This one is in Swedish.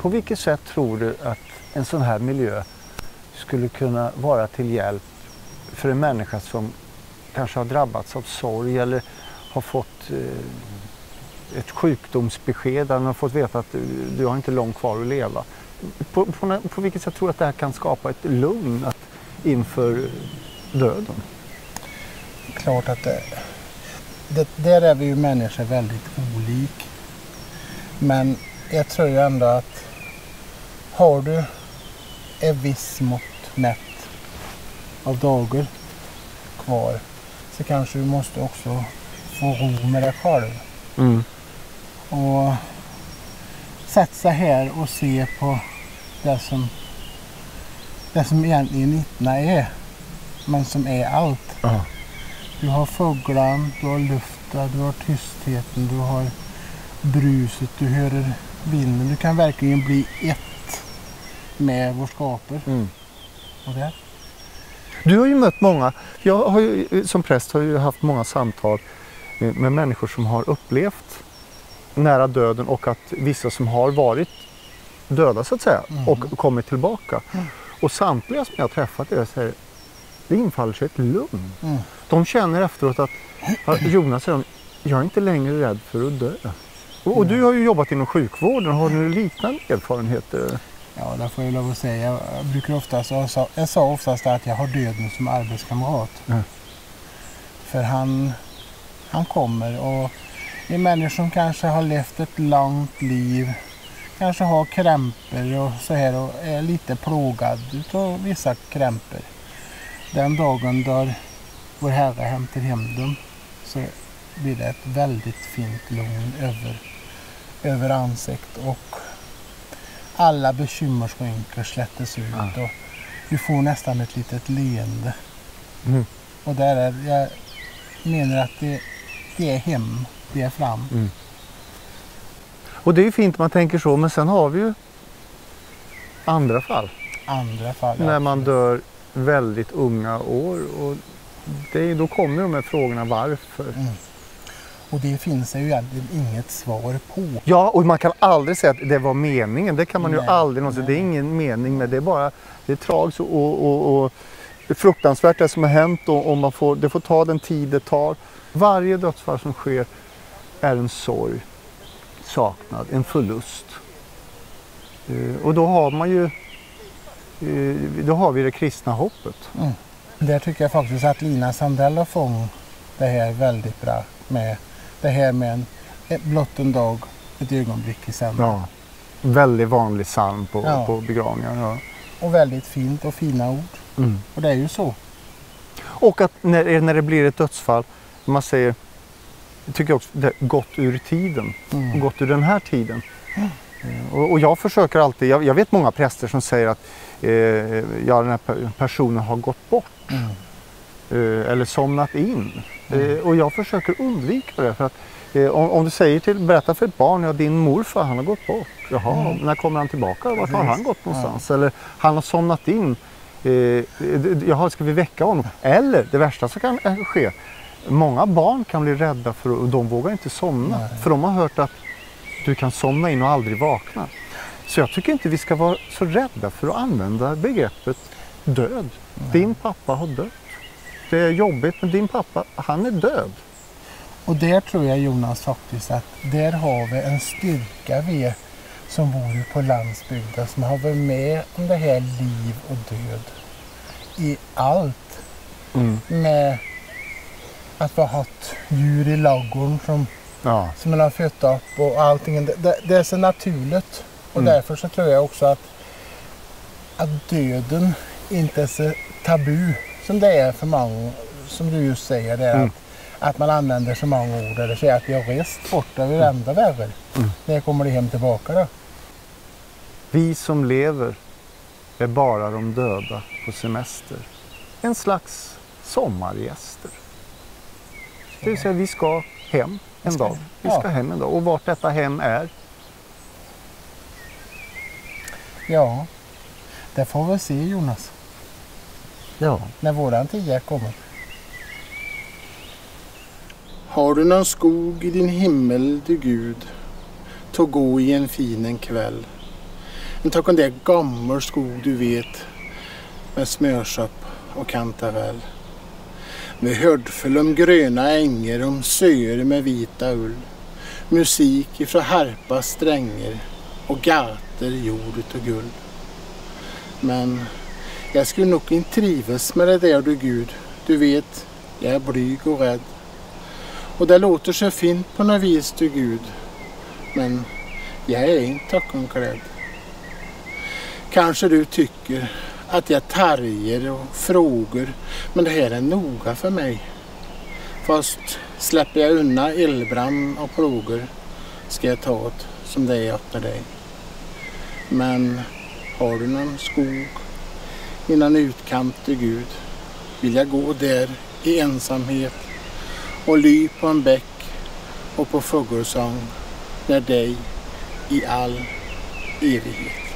på vilket sätt tror du att en sån här miljö skulle kunna vara till hjälp för en människa som kanske har drabbats av sorg eller har fått eh, ett sjukdomsbesked eller har fått veta att du, du har inte långt kvar att leva. På, på, på vilket sätt tror du att det här kan skapa ett lugn att, inför döden? Klart att det, det, där är vi ju människor väldigt olik. Men jag tror ju ändå att har du ett visst mått mätt av dagar kvar så kanske du måste också få ro med dig själv. Mm. Och sätta sig här och se på det som, det som egentligen inte är. Men som är allt. Ja. Du har fåglarna, du har luften, du har tystheten, du har bruset, du hör vinden. Du kan verkligen bli ett med vår skaper. Mm. Och det. Du har ju mött många, jag har ju, som präst har ju haft många samtal med, människor som har upplevt nära döden och att vissa som har varit döda så att säga Mm. och kommit tillbaka. Mm. Och samtliga som jag har träffat det säger det infaller sig ett lugn. Mm. De känner efteråt att Jonas säger, jag är inte längre rädd för att dö. Och, och du har ju jobbat inom sjukvården, har du liknande erfarenheter? Ja, det får jag lov att säga. Jag brukar oftast, jag sa, jag sa oftast att jag har döden som arbetskamrat. Mm. För han, han kommer och är människor som kanske har levt ett långt liv, kanske har krämpor och så här och är lite plågad utav vissa krämpor. Den dagen då vår Herre hämtar hem dem så blir det ett väldigt fint lugn över, över ansiktet och alla bekymmersrynkor slättes ut Ja. och du får nästan ett litet leende. Mm. Och där är, jag menar att det, det är hem, det är fram. Och det är ju fint man tänker så, men sen har vi ju andra fall. Andra fall. när man absolut. dör väldigt unga år. Och det, då kommer de här frågorna varför. Mm. Och det finns det ju egentligen inget svar på. Ja, och man kan aldrig säga att det var meningen. Det kan man ju Nej, aldrig någonsin. Det är ingen mening med det. är bara det är tragiskt och, och, och det är fruktansvärt det som har hänt och, och man får, det får ta den tid det tar. Varje dödsfall som sker är en sorg, saknad, en förlust. Eh, Och då har man ju eh, då har vi det kristna hoppet. Där tycker jag faktiskt att Lina Sandell har fångat det här väldigt bra. Med det här med en, blott en dag, ett ögonblick i sänder. Ja. Väldigt vanlig psalm på, Ja. på begravningar. Ja. Och väldigt fint och fina ord. Mm. Och det är ju så. Och att när, när det blir ett dödsfall, man säger, jag tycker också, det gått ur tiden, Mm. gått ur den här tiden. Eh, Och, och jag försöker alltid, jag, jag vet många präster som säger att eh, ja, den här pe- personen har gått bort Mm. Eh, eller somnat in. Eh, och jag försöker undvika det för att eh, om, om du säger till, berätta för ett barn, ja din morfar han har gått bort. Jaha, Mm. när kommer han tillbaka? Vart har han gått någonstans? Eller han har somnat in. Eh, jaha, ska vi väcka honom? Eller det värsta som kan ske, många barn kan bli rädda för de vågar inte somna. Nej. För de har hört att du kan somna in och aldrig vakna. Så jag tycker inte vi ska vara så rädda för att använda begreppet död. Din pappa har dött. Det är jobbigt men din pappa, han är död. Och där tror jag Jonas faktiskt att där har vi en styrka vi som bor på landsbygden som har varit med om det här liv och död i allt. Med att vi har haft djur i ladugården som, Ja. som man har fött upp och allting. Det, det, det är så naturligt. Och Mm. därför så tror jag också att, att döden inte är så tabu som det är för många, som du just säger. Det är Mm. att, att man använder så många ord eller säger att vi har rest bort, det väl ända värre. Mm. När kommer de hem tillbaka då? Vi som lever är bara de döda på semester. En slags sommargäster. Det vill säga vi ska hem en dag. Vi ska hem en dag. Och vart detta hem är, Ja, det får vi se Jonas, ja. när våran tid kommer. Har du någon skog i din himmel, du Gud, ta gå i en fin en kväll. En tack om det är gammal skog du vet med smörsopp och kantaväll. Med hördfull om gröna ängar om söer med vita ull. Musik ifrån harpa stränger och gator gjord utav guld. Men jag skulle nog inte trivas med det där du Gud. Du vet, jag är blyg och rädd. Och det låter så fint på något vis du Gud. Men jag är inte tackomklädd. Kanske du tycker att jag targer och frågor. Men det här är noga för mig. Fast släpper jag undan illbrand och plågor ska jag ta det som det är åt dig. Men har du någon skog innan utkant till Gud vill jag gå där i ensamhet och ly på en bäck och på fågelsång när dig i all evighet.